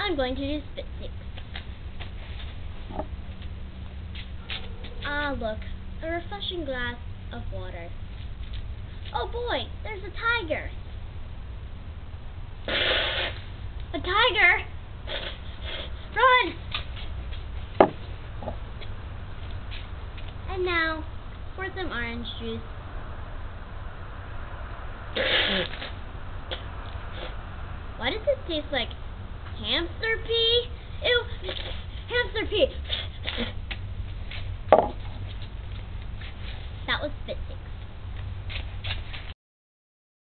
I'm going to do spit takes. Ah, look, a refreshing glass of water. Oh boy, there's a tiger. A tiger! Run! And now, pour some orange juice. Why does this taste like hamster pee? Ew! Hamster pee! That was spit